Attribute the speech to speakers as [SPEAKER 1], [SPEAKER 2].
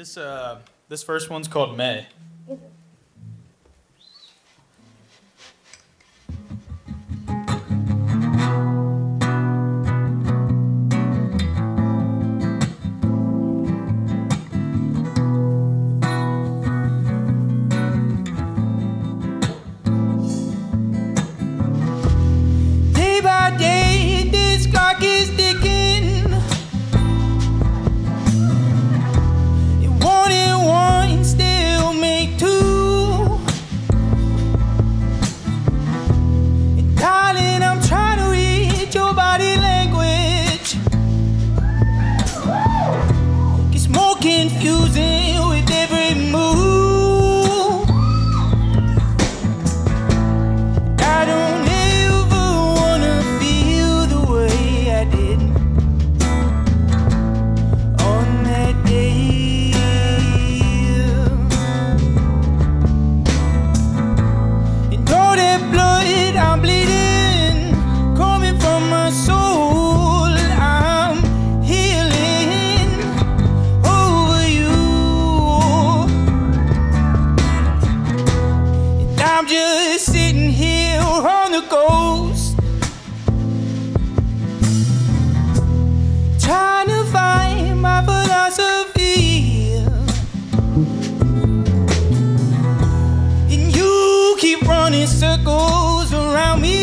[SPEAKER 1] This uh, this first one's called May.
[SPEAKER 2] confusing. ghost. Trying to find my philosophy. And you keep running circles around me.